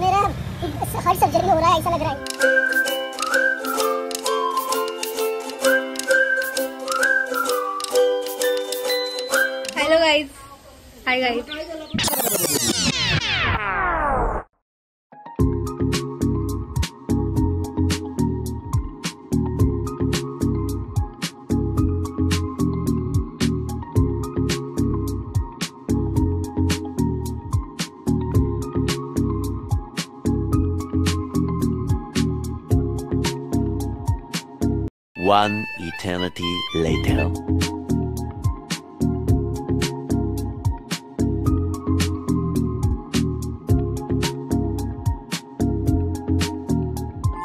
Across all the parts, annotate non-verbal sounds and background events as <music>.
मेरा हर सर्जरी हो रहा है ऐसा लग रहा है। Hello guys hi guys One eternity later.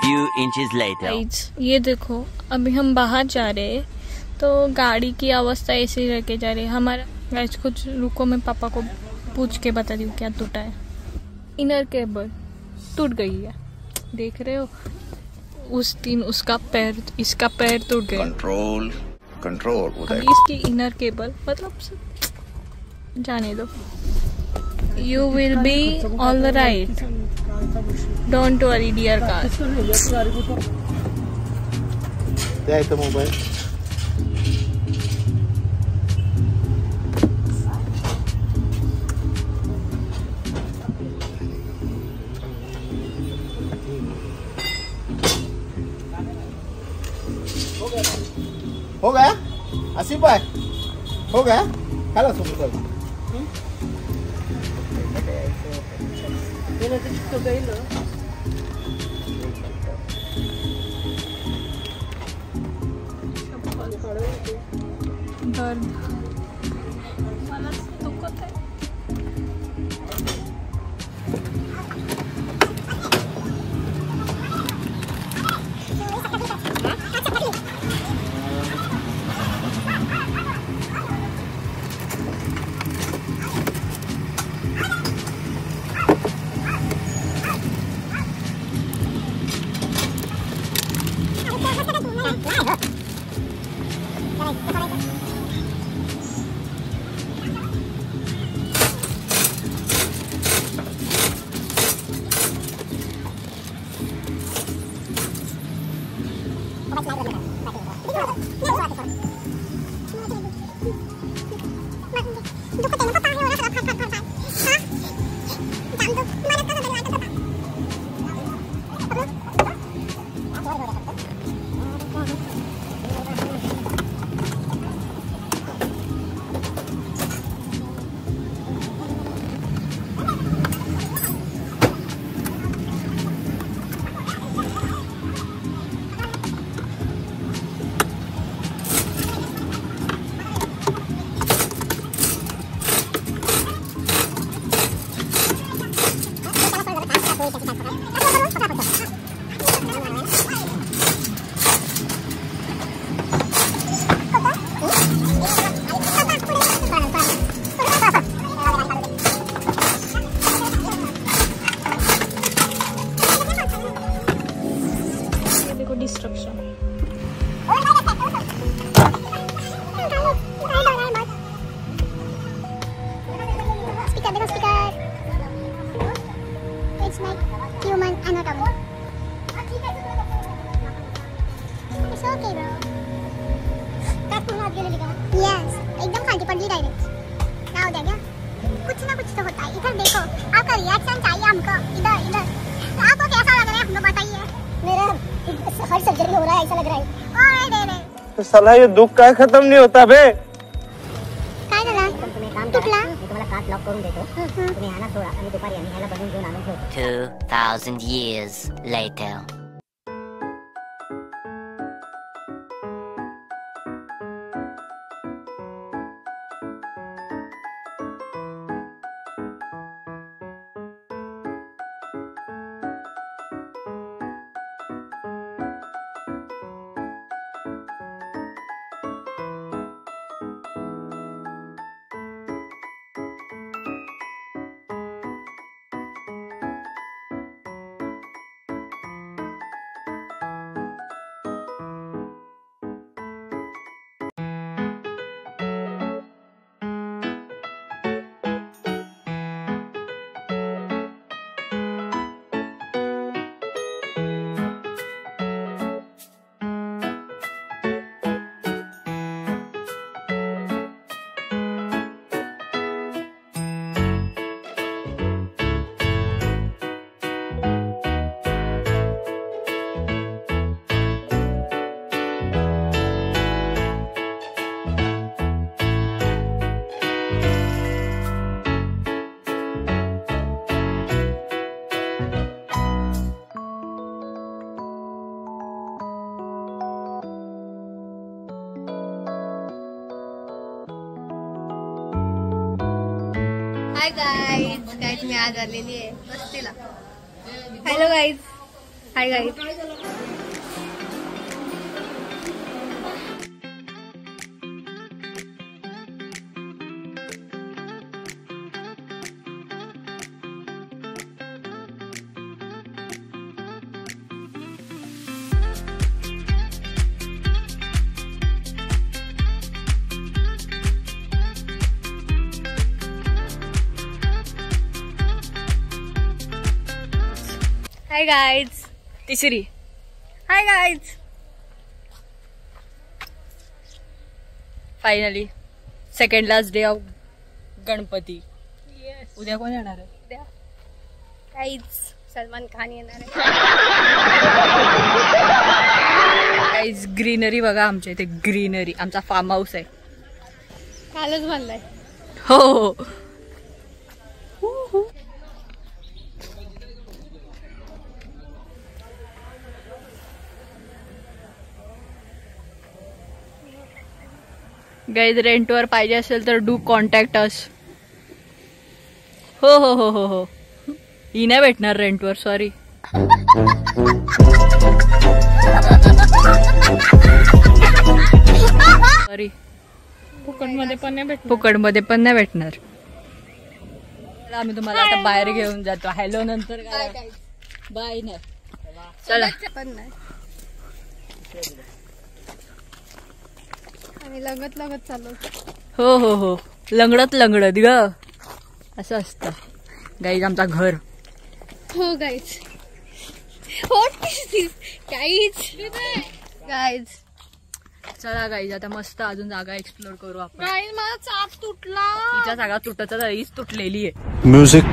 Few inches later. ये देखो, अभी हम बाहर जा रहे हैं तो गाड़ी की अवस्था ऐसे ही रह के जा रही है हमारा गाइज़ कुछ रुको, मैं पापा को पूछ के बता दी हूँ क्या टूटा है इनर केबल टूट गई है देख रहे हो उस दिन उसका पैर इसका पैर टूट गया। कंट्रोल कंट्रोल अभी इसकी इनर केबल मतलब सब- जाने दो। You will be all right don't worry dear car द्यायचं हो गया? आसिफ भाई हो गया? खाला सुरू दर्द। 話しないでくだい。पूर्ण का एकदम खाली कुछ ना कुछ तो होता है। इधर देखो आपका रिएक्शन चाहिए हमको। इधर इधर। आपको कैसा लग रहा है? हमको बताइए। मेरा हर सर्जरी हो रहा है ऐसा लग रहा है। ओए रे रे साला ये दुःख काय खतम नाही होता बे। काय झालं तुटला तुम्हाला काच लॉक करून देतो तुम्ही ह्याला सोडा आणि दुपारी आम्ही ह्याला बनवून घेऊन आणून ठेवतो 2000 years later. गाईज गाईज मी आज आलेली आहे. वस्तीला hello guys hi guys hi guys तिसरी. Hi guys finally second last day of Ganpati उद्या कोण येणार आहे? गाईज सलमान खान येणार आहे. काहीच ग्रीनरी बघा आमच्या इथे. ग्रीनरी आमचा फार्म हाऊस आहे. कालच म्हणलाय हो. गाईज रेंटवर पाहिजे असेल तर डू कॉन्टॅक्ट अस हो हो हो हो हो. ही नाही भेटणार रेंटवर सॉरी सॉरी फुकटमध्ये पण नाही भेट फुकटमध्ये पण नाही भेटणार. आम्ही तुम्हाला आता बाहेर घेऊन जातो. हॅलो नंतर बाय नाही चला. पण नाही आम्ही लगत लगत चालू हो हो हो. लंगडत लंगडत ग. असं असतं. गाईज आमचा घर. हो गाईज. हो गाईज. गाईज. चला गाईज आता मस्त अजून जागा एक्सप्लोर करू आपण. गाईज माझा चाप तुटला. तिच्या जागा तुटत तुटलेली आहे. म्यूजिक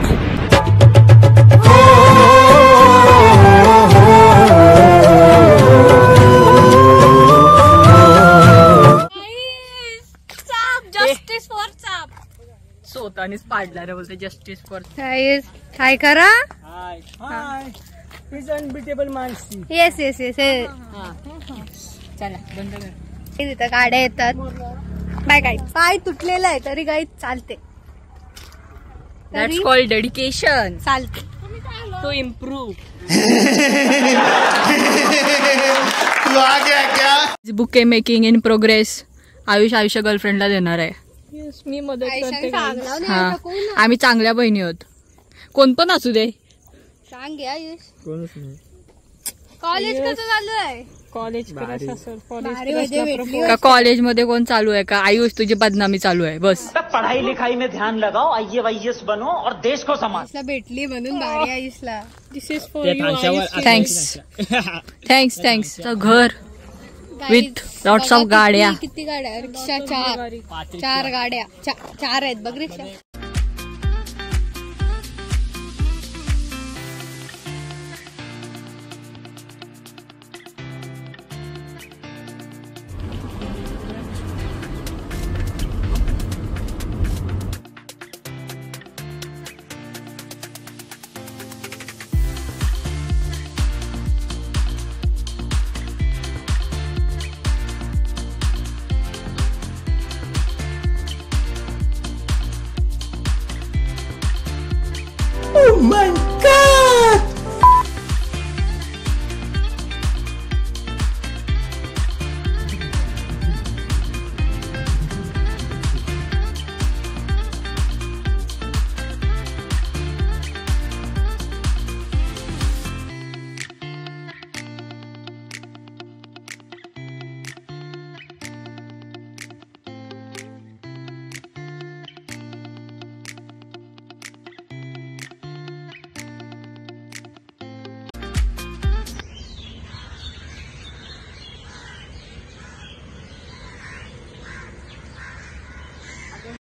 रे बोलते जस्टिस फॉर काय करा अनबिटेबल माणसी येस येस येस चला बंद कर. तिथं गाड्या येतात. बाय गाई पाय तुटलेला आहे तरी गाई चालते. दॅट्स कॉल्ड डेडिकेशन चालते. टू इम्प्रूव्ह <laughs> तू आ गया क्या? Bouquet making in progress Ayush आयुष्य गर्लफ्रेंडला देणार आहे. मी मदत हा. आम्ही चांगल्या बहिणी आहोत. कोण पण असू दे. सांग या आयुष कॉलेज कसं चालू आहे? कॉलेज भारी. म्हणजे भेटली. का कॉलेजमध्ये कोण चालू आहे का? आयुष तुझी बदनामी चालू आहे. बस. पढ़ाई लिखाई में ध्यान लगाओ आई वाईएस बनो और देश को संभालो आयुषला भेटली म्हणून भारी आयुषला. This is thanks thanks thanks घर. With lots of गाड्या. किती गाड्या? रिक्षा चार. चार गाड्या. चार आहेत बघ रिक्षा.